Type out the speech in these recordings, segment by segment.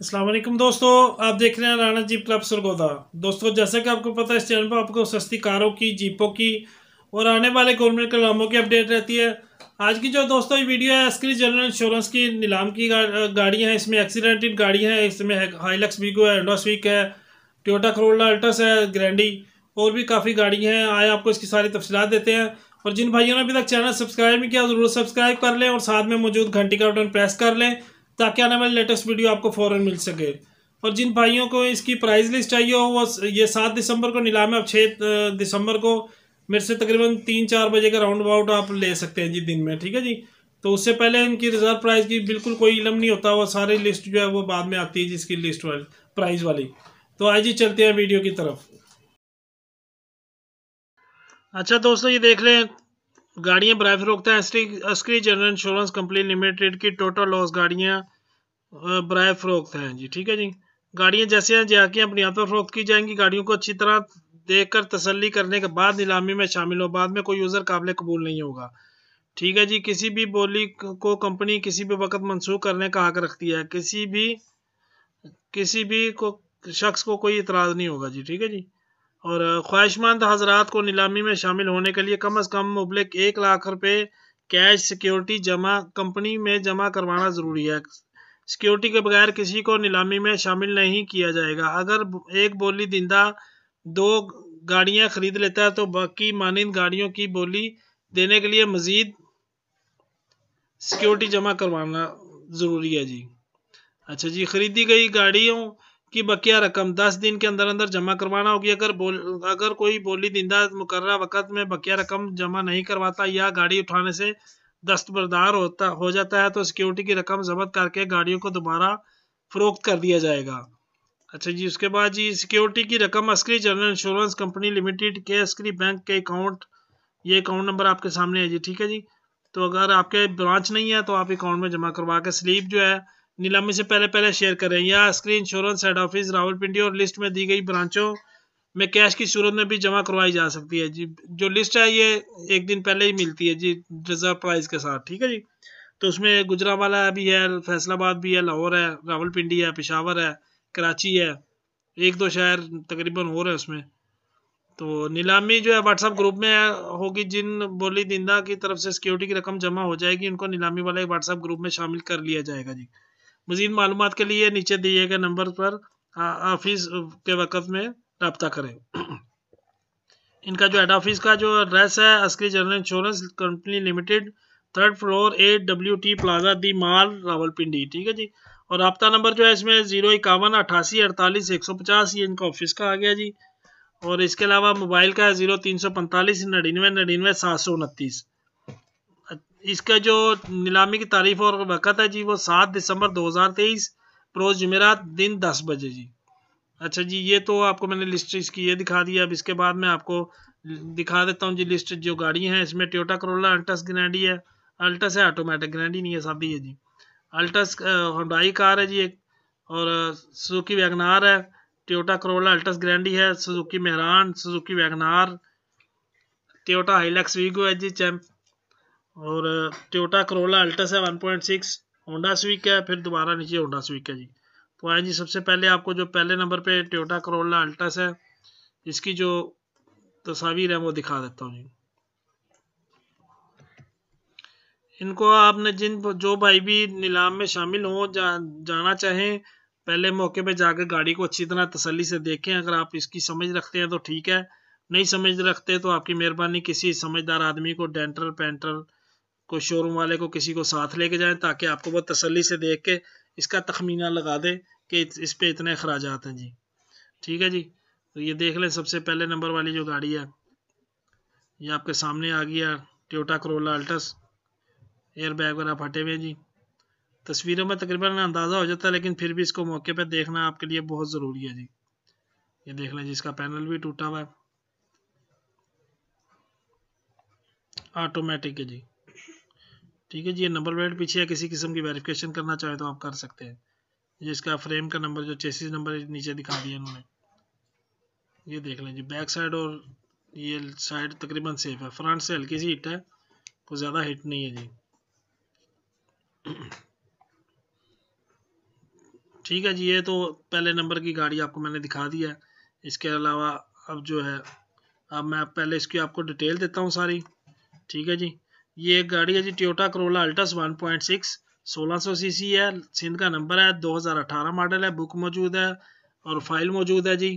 असलम दोस्तों, आप देख रहे हैं राणा जीप क्लब सरगोदा। दोस्तों, जैसा कि आपको पता है, इस चैनल पर आपको सस्ती कारों की, जीपों की और आने वाले गवर्नमेंट कलामों की अपडेट रहती है। आज की जो दोस्तों, ये वीडियो है अस्क्री जनरल इंश्योरेंस की, नीलाम की गाड़ियाँ हैं, इसमें एक्सीडेंटेड गाड़ियाँ हैं, इसमें हाईलक्स वीगो है एंडोसवीक है टोयोटा करोला अल्टस है ग्रैंडी और भी काफ़ी गाड़ियाँ हैं। आए, आपको इसकी सारी तफसीत देते हैं। और जिन भाइयों ने अभी तक चैनल सब्सक्राइब नहीं किया, ज़रूर सब्सक्राइब कर लें और साथ में मौजूद घंटी का बटन प्रेस कर लें। ताकि आने वाली लेटेस्ट वीडियो आपको फ़ौरन मिल सके। और जिन भाइयों को इसकी प्राइस लिस्ट चाहिए हो, वो ये सात दिसंबर को नीलाम है, अब छः दिसंबर को मेरे से तकरीबन तीन चार बजे का राउंड अबाउट आप ले सकते हैं जी दिन में, ठीक है जी? तो उससे पहले इनकी रिज़र्व प्राइस की बिल्कुल कोई इलम नहीं होता, वो सारी लिस्ट जो है वो बाद में आती है जिसकी लिस्ट वाली प्राइस वाली। तो आज ही चलते हैं वीडियो की तरफ़। अच्छा दोस्तों, ये देख लें गाड़ियाँ बरए फरोख्त हैं। Askari general insurance company limited की टोटल लॉस गाड़ियाँ बरए फरोख्त हैं। जी, ठीक है जी। गाड़ियाँ जैसे हैं जाके अपनी पर फरोख्त की जाएँगी, गाड़ियों को अच्छी तरह देख कर तसली करने के बाद नीलामी में शामिल हो, बाद में कोई यूज़र काबिल कबूल नहीं होगा। ठीक है जी, किसी भी बोली को कंपनी किसी भी वक्त मनसूख करने का हक रखती है। किसी भी किसी भी को, शख्स को कोई इतराज़ नहीं होगा। जी, ठीक है जी। और ख्वाहिशमंद हजरात को नीलामी में शामिल होने के लिए कम अज़ कम मुबलिक एक लाख रुपए कैश सिक्योरिटी जमा कंपनी में जमा करवाना ज़रूरी है। सिक्योरिटी के बगैर किसी को नीलामी में शामिल नहीं किया जाएगा। अगर एक बोली दिंदा दो गाड़ियाँ खरीद लेता है तो बाकी मानंद गाड़ियों की बोली देने के लिए मज़ीद सिक्योरिटी जमा करवाना ज़रूरी है जी। अच्छा जी, ख़रीदी गई गाड़ियों की बकिया रकम, दस दिन के अंदर अंदर जमा करवाना होगी। अगर बोल, अगर कोई बोली दिंदा मुकर्रा वक़्त में बकिया रकम जमा नहीं करवाता या गाड़ी उठाने से दस्तबरदार होता, हो जाता है तो सिक्योरिटी की रकम जब्त करके गाड़ियों को दोबारा फ़रोख्त कर दिया जाएगा। अच्छा जी, उसके बाद जी सिक्योरिटी की रकम Askari general insurance company limited के अस्करी बैंक के अकाउंट ये अकाउंट नंबर आपके सामने है जी, ठीक है जी? तो अगर आपके ब्रांच नहीं है तो आप अकाउंट में जमा करवा के स्लीप जो है नीलामी से पहले पहले शेयर करें। या screen insurance head office Rawalpindi और लिस्ट में दी गई ब्रांचों में कैश की सूरत में भी जमा करवाई जा सकती है जी। जो लिस्ट है, ये एक दिन पहले ही मिलती है जी रिज़र्व प्राइस के साथ, ठीक है जी? तो उसमें गुजरावाला भी है, फैसलाबाद भी है, लाहौर है, रावलपिंडी है, पिशावर है, कराची है, एक दो शहर तकरीबन हो रहे हैं उसमें। तो नीलामी जो है व्हाट्सअप ग्रुप में होगी, जिन बोली दिंदा की तरफ़ से सिक्योरिटी की रकम जमा हो जाएगी, उनको नीलामी वाले व्हाट्सअप ग्रुप में शामिल कर लिया जाएगा जी। मजीद मालूम के लिए नीचे दिए गए नंबर पर ऑफ़िस के वक़्त में रबता करें। इनका जो हेड ऑफ़िस का जो एड्रेस है, Askari general insurance company limited third floor at W T plaza the mall Rawalpindi, ठीक है जी? और रबता नंबर जो है इसमें ज़ीरो इक्यावन अट्ठासी अड़तालीस, एक सौ पचास, ये इनका ऑफ़िस का आ गया जी। और इसके अलावा मोबाइल का है ज़ीरो तीन सौ पैंतालीस, नड़िनवे नड़िनवे, सात सौ उनतीस। इसका जो नीलामी की तारीफ़ और वक़्त है जी, वो सात दिसंबर 2023 रोज़ जुमेरात दिन दस बजे जी। अच्छा जी, ये तो आपको मैंने लिस्ट इसकी ये दिखा दी, अब इसके बाद मैं आपको दिखा देता हूँ जी लिस्ट जो गाड़ी हैं, इसमें टोयोटा करोला अल्टस ग्रैंडी है अल्टस है ऑटोमेटिक ग्रैंडी नहीं है सादी है जी। अल्टस होंडाई कार है जी एक, और सुजुकी वैगनार है टोयोटा करोला अल्टस ग्रैंडी है Suzuki Mehran Suzuki WagonR Toyota Hilux Vigo है जी चैम्प और टोयोटा करोला अल्टस है one point six Honda Civic है फिर दोबारा नीचे होंडा स्विक है जी। तो आए जी सबसे पहले आपको जो पहले नंबर पे टोयोटा करोला अल्टस है इसकी जो तस्वीर है वो दिखा देता हूँ जी। इनको आपने जिन जो भाई भी नीलाम में शामिल हो जा, जाना चाहें पहले मौके पे जाकर गाड़ी को अच्छी तरह तसल्ली से देखें। अगर आप इसकी समझ रखते हैं तो ठीक है नहीं समझ रखते तो आपकी मेहरबानी किसी समझदार आदमी को डेंटर पेंटर को शोरूम वाले को किसी को साथ लेके जाएँ ताकि आपको वो तसल्ली से देख के इसका तखमीना लगा दे कि इस पे इतने अखराज हैं जी। ठीक है जी? तो ये देख लें सबसे पहले नंबर वाली जो गाड़ी है, ये आपके सामने आ गया Toyota Corolla Altis air bag वगैरह फटे हुए जी। तस्वीरों में तकरीबन अंदाज़ा हो जाता है, लेकिन फिर भी इसको मौके पर देखना आपके लिए बहुत ज़रूरी है जी। ये देख लें जिसका पैनल भी टूटा हुआ है। ऑटोमेटिक है जी। ठीक है जी, ये नंबर प्लेट पीछे है किसी किस्म की वेरिफिकेशन करना चाहे तो आप कर सकते हैं। जिसका फ्रेम का नंबर जो चेसिस नंबर नीचे दिखा दिया इन्होंने। ये देख लें जी बैक साइड और ये साइड तकरीबन सेफ़ है। फ्रंट से हल्की सी हिट है कुछ ज़्यादा हिट नहीं है जी। ठीक है जी, ये तो पहले नंबर की गाड़ी आपको मैंने दिखा दिया है। इसके अलावा अब जो है, अब मैं पहले इसकी आपको डिटेल देता हूँ सारी। ठीक है जी ये एक गाड़ी है जी टोयोटा करोला अल्टस 1.6 1600 सीसी है। सिंध का नंबर है 2018 मॉडल है बुक मौजूद है और फ़ाइल मौजूद है जी।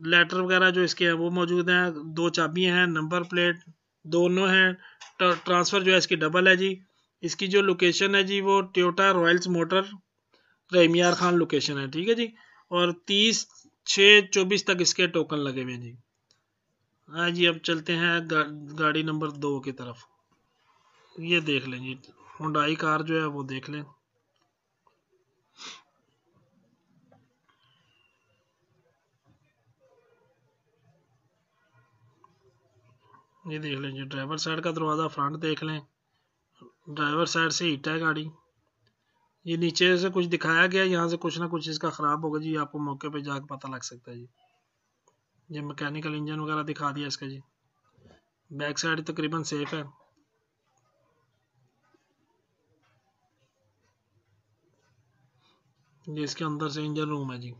लेटर वगैरह जो इसके हैं, वो मौजूद हैं। दो चाबियाँ हैं नंबर प्लेट दोनों हैं। ट्रांसफ़र जो है, इसकी डबल है जी। इसकी जो लोकेशन है जी, वो Toyota Royals motor Rahim Yar Khan location है, ठीक है जी। और तीस छः चौबीस तक इसके टोकन लगे हुए हैं जी। हाँ जी अब चलते हैं गा, गाड़ी नंबर दो की तरफ़। ये देख लें जी हुडाई कार जो है वो देख लें। ये देख लें जी ड्राइवर साइड का दरवाज़ा फ्रंट देख लें। ड्राइवर साइड से हीट है गाड़ी। ये नीचे से कुछ दिखाया गया यहाँ से कुछ ना कुछ इसका ख़राब होगा जी आपको मौके पे जाकर पता लग सकता है जी। ये मैकेनिकल इंजन वगैरह दिखा दिया इसका जी। बैक साइड तकरीबन सेफ़ है। ये इसके अंदर से इंजन रूम है जी।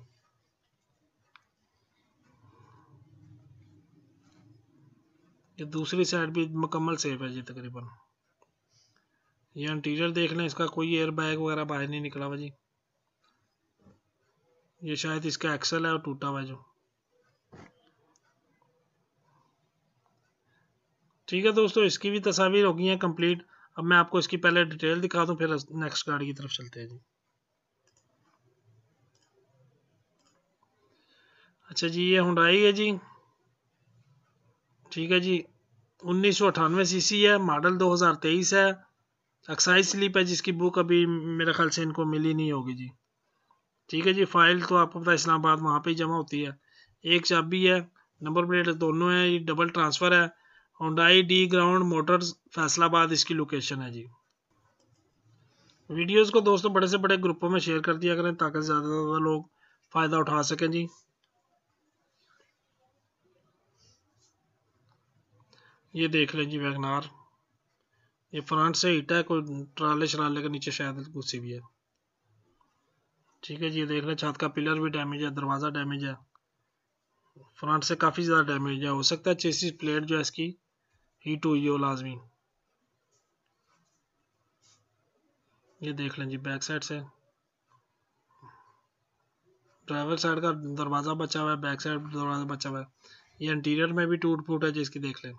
ये दूसरी साइड भी मुकम्मल सेफ़ है जी तकरीबन। ये इंटीरियर देख लें, इसका कोई एयर बैग वगैरह बाहर नहीं निकला हुआ जी। ये शायद इसका एक्सल है और टूटा हुआ जो। ठीक है दोस्तों, इसकी भी तस्वीर हो गई हैं कंप्लीट अब मैं आपको इसकी पहले डिटेल दिखा दूँ, फिर नेक्स्ट गाड़ी की तरफ़ चलते हैं जी। अच्छा जी, ये हुडाई है जी। ठीक है जी, उन्नीस सौ अठानवे सी है मॉडल 2023 है। एक्साइज स्लिप है जिसकी बुक अभी मेरे ख्याल से इनको मिली नहीं होगी जी। ठीक है जी फ़ाइल तो आपको पता इस्लामाबाद वहाँ पे ही जमा होती है। एक चाबी है नंबर प्लेट दोनों है, ये डबल ट्रांसफ़र है। Hyundai D ground motors Faisalabad इसकी लोकेशन है जी। वीडियोस को दोस्तों बड़े से बड़े ग्रुपों में शेयर कर दिया करें ताकि ज़्यादा से ज़्यादा लोग फ़ायदा उठा सकें जी। ये देख लें जी वैगनार। ये फ्रंट से हिट है, कोई ट्राले शराले के नीचे शायद घुसी भी है। ठीक है जी देख लें छत का पिलर भी डैमेज है, दरवाज़ा डैमेज है। फ्रंट से काफ़ी ज़्यादा डैमेज है, हो सकता है चेसिस प्लेट जो है इसकी हुई हो लाजमी ये देख लें जी बैक साइड से। ड्राइवर साइड का दरवाज़ा बचा हुआ है बैक साइड दरवाज़ा बचा हुआ है। ये इंटीरियर में भी टूट फूट है जिसकी देख लें।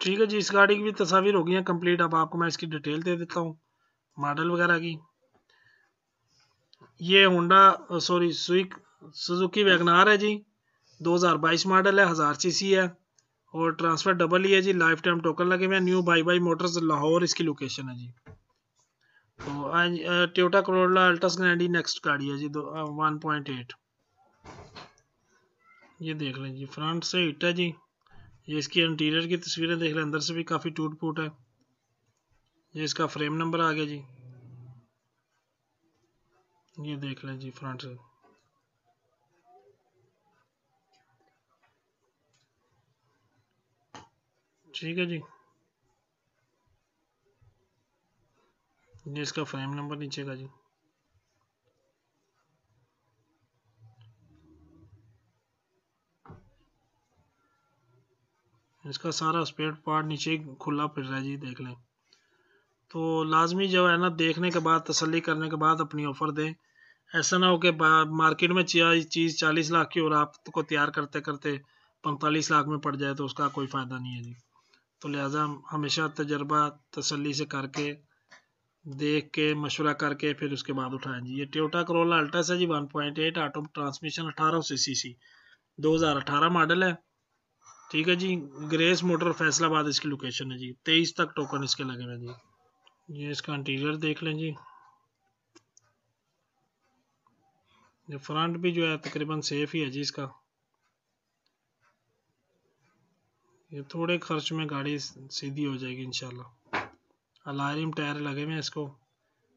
ठीक है जी, इस गाड़ी की भी तस्वीर हो गई है कंप्लीट अब आपको मैं इसकी डिटेल दे देता हूँ मॉडल वगैरह की। ये Honda sorry Civic Suzuki WagonR है जी। 2022 मॉडल है, हज़ार सी है। और ट्रांसफ़र डबल ही है जी लाइफ टाइम टोकन लगे हुए हैं। New by by Motors Lahore इसकी लोकेशन है जी। तो आज Toyota Corolla Altis Grande next गाड़ी है जी, दो वन पॉइंट एट ये देख लें जी फ्रंट से हिट है जी। ये इसकी इंटीरियर की तस्वीरें देख लें, अंदर से भी काफ़ी टूट फूट है। ये इसका फ्रेम नंबर आ गया जी। ये देख लें जी फ्रंट। ठीक है जी। ये इसका फ्रेम नंबर नीचे का जी। इसका सारा स्पेयर पार्ट नीचे खुला फिर रहा है जी, देख लें। तो लाजमी जो है ना, देखने के बाद, तसल्ली करने के बाद अपनी ऑफ़र दें। ऐसा ना हो कि मार्केट में चीज़ चालीस लाख की और आपको तैयार करते करते पैंतालीस लाख में पड़ जाए तो उसका कोई फ़ायदा नहीं है जी। तो लिहाजा हमेशा तजर्बा, तसल्ली से करके, देख के, मशवरा करके, फिर उसके बाद उठाएँ जी। ये टोयोटा करोला अल्टस है जी 1.8 ऑटो ट्रांसमिशन अठारह सौ सी सी दो हज़ार अठारह मॉडल है। ठीक है जी ग्रेस मोटर फैसलाबाद इसकी लोकेशन है जी। तेईस तक टोकन इसके लगे हुए जी। ये इसका इंटीरियर देख लें जी। ये फ्रंट भी जो है तकरीबन सेफ़ ही है जी इसका। ये थोड़े खर्च में गाड़ी सीधी हो जाएगी इंशाल्लाह। अलारिम टायर लगे हुए हैं इसको।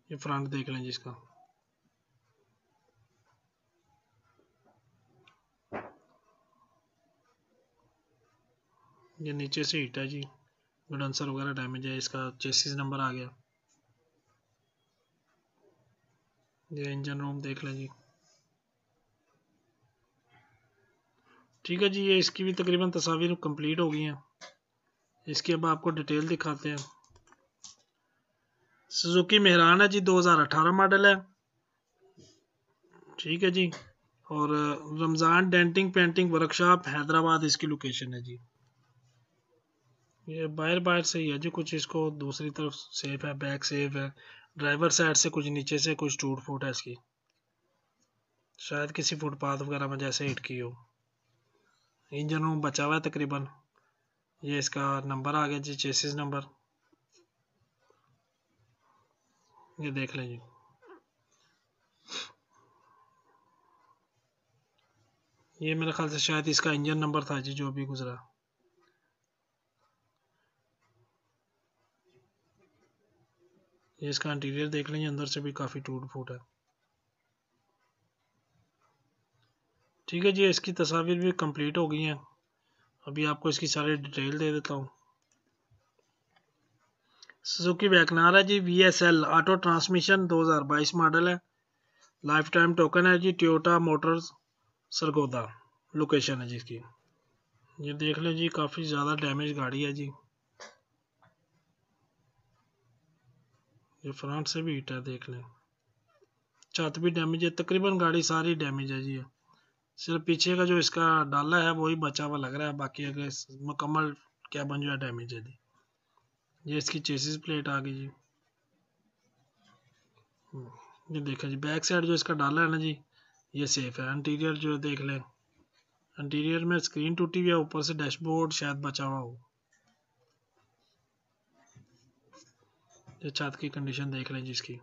ये फ्रंट देख लें जी इसका। ये नीचे से हीट है जी। गडंसर वगैरह डैमेज है, इसका चेसिस नंबर आ गया। ये इंजन रूम देख लें जी। ठीक है जी, ये इसकी भी तकरीबन तस्वीर कंप्लीट हो गई हैं। इसकी अब आपको डिटेल दिखाते हैं। सुजुकी मेहरान है जी 2018 मॉडल है। ठीक है जी। और Ramzan denting painting workshop Hyderabad इसकी लोकेशन है जी। ये बाहर बाहर से ही है जी, कुछ इसको दूसरी तरफ़ सेफ़ है बैक सेफ़ है। ड्राइवर साइड से कुछ नीचे से कुछ टूट फूट है इसकी। शायद किसी फुटपाथ वगैरह में जैसे हिट की हो। इंजन रूम बचा हुआ है तकरीबन। ये इसका नंबर आ गया जी चेसिस नंबर ये देख लें जी। ये मेरे ख्याल से शायद इसका इंजन नंबर था जी, जो भी गुजरा। ये इसका इंटीरियर देख लेंगे, अंदर से भी काफ़ी टूट फूट है। ठीक है जी, इसकी तस्वीर भी कंप्लीट हो गई हैं। अभी आपको इसकी सारी डिटेल दे देता हूँ। सुजुकी वैकनार है जी V S L auto transmission 2022 model है। लाइफ टाइम टोकन है जी टोयोटा मोटर्स सरगोदा लोकेशन है जिसकी ये देख लें जी, काफ़ी ज़्यादा डैमेज गाड़ी है जी। ये फ्रंट से भी हीट है देख लें। छत भी डैमेज है तकरीबन गाड़ी सारी डैमेज है जी। सिर्फ़ पीछे का जो इसका डाला है वही बचा हुआ लग रहा है बाकी अगर मुकम्मल क्या बन जो है डैमेज है जी। ये इसकी चेसिस प्लेट आ गई जी। हम्म, ये देखा जी बैक साइड जो इसका डाला है ना जी ये सेफ़ है। इंटीरियर जो देख लें इंटीरियर में स्क्रीन टूटी हुई है ऊपर से डैशबोर्ड शायद बचा हुआ हो। ये छत की कंडीशन देख लें जिसकी।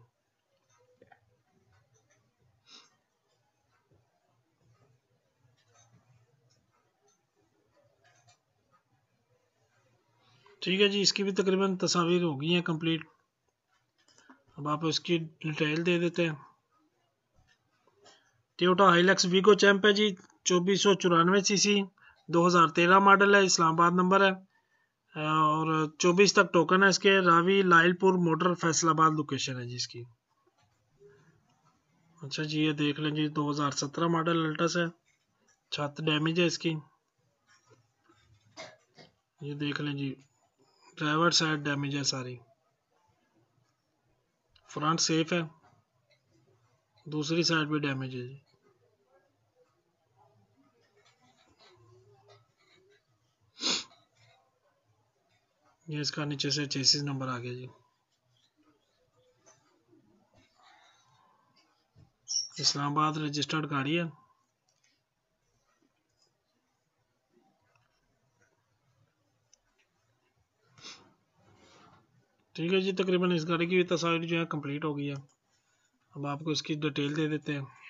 ठीक है जी, इसकी भी तकरीबन तस्वीर हो गई हैं कंप्लीट अब आप इसकी डिटेल दे देते हैं। टोयोटा हाईलक्स वीगो चैंप है जी, चौबीस सौ चौरानवे सी सी दो हज़ार तेरह मॉडल है, इस्लामाबाद नंबर है। और 24 तक टोकन है इसके, रावी लाइलपुर मोटर फैसलाबाद लोकेशन है जी इसकी। अच्छा जी, ये देख लें जी 2017 मॉडल अल्टस है। छत डैमेज है इसकी। ये देख लें जी ड्राइवर साइड डैमेज है सारी। फ्रंट सेफ़ है। दूसरी साइड भी डैमेज है जी। ये इसका नीचे से चेसिस नंबर आ गया जी। इस्लामाबाद रजिस्टर्ड गाड़ी है। ठीक है जी, तकरीबन इस गाड़ी की भी तस्वीर जो है कंप्लीट हो गई है। अब आपको इसकी डिटेल दे देते हैं।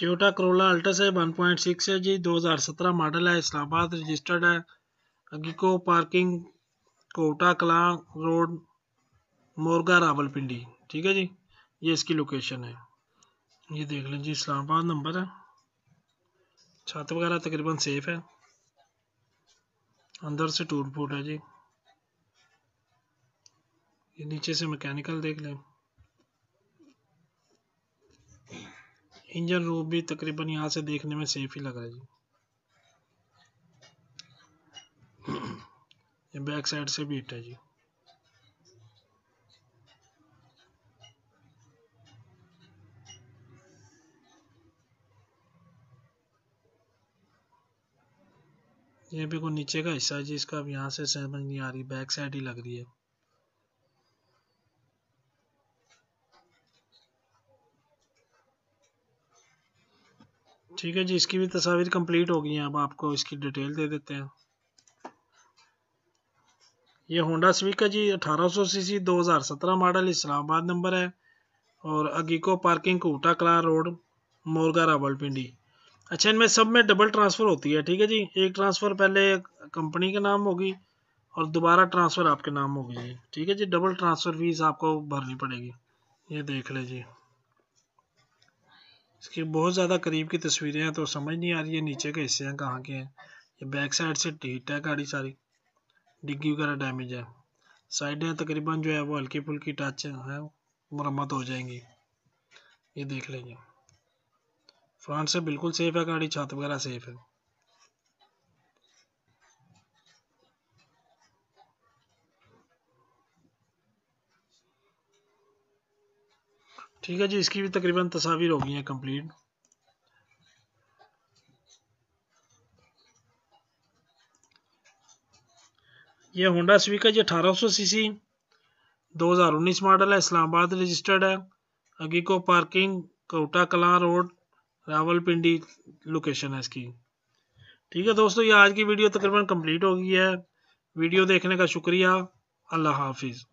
टोयोटा करोला अल्टस है 1.6 है जी 2017 मॉडल है, इस्लामाबाद रजिस्टर्ड है। अगिको पार्किंग कोटा कला रोड मोरगा रावलपिंडी ठीक है जी? ये इसकी लोकेशन है। ये देख लें जी, इस्लामाबाद नंबर है। छत वगैरह तकरीबन सेफ़ है। अंदर से टूट फूट है जी। ये नीचे से मैकेनिकल देख लें। इंजन रूम भी तकरीबन यहाँ से देखने में सेफ़ ही लग रहा है जी। ये बैक साइड से भी हिट है जी। ये भी कोई नीचे का हिस्सा है जी, इसका अब यहाँ से समझ नहीं आ रही बैक साइड ही लग रही है। ठीक है जी, इसकी भी तस्वीर कंप्लीट हो गई है, अब आपको इसकी डिटेल दे देते हैं। ये होंडा स्विक है जी 1800 सीसी 2017 मॉडल इस्लामाबाद नंबर है। और अगीको पार्किंग कोटा कला रोड मोरगा रावलपिंडी। अच्छा इनमें सब में डबल ट्रांसफ़र होती है, ठीक है जी? एक ट्रांसफ़र पहले कंपनी के नाम होगी, और दोबारा ट्रांसफ़र आपके नाम होगी जी ठीक है जी? डबल ट्रांसफ़र फ़ीस आपको भरनी पड़ेगी। ये देख ले जी इसकी बहुत ज़्यादा करीब की तस्वीरें हैं तो समझ नहीं आ रही है नीचे के हिस्से हैं, कहाँ के हैं। ये बैक साइड से टीट है गाड़ी सारी। डिग्गी वगैरह डैमेज है। साइडें तकरीबन जो है वो हल्की फुल्की टच है मरम्मत हो जाएँगी। ये देख लेंगे। फ्रंट से बिल्कुल सेफ़ है गाड़ी, छत वगैरह सेफ़ है। ठीक है जी, इसकी भी तकरीबन तस्वीर हो गई है कंप्लीट ये होंडा स्वीका जी, अठारह सौ सी सी दो हज़ार उन्नीस मॉडल है, इस्लामाबाद रजिस्टर्ड है। अगी को parking Kota Kalan road Rawalpindi location है इसकी। ठीक है दोस्तों, ये आज की वीडियो तकरीबन कंप्लीट हो गई है। वीडियो देखने का शुक्रिया, अल्लाह हाफिज़।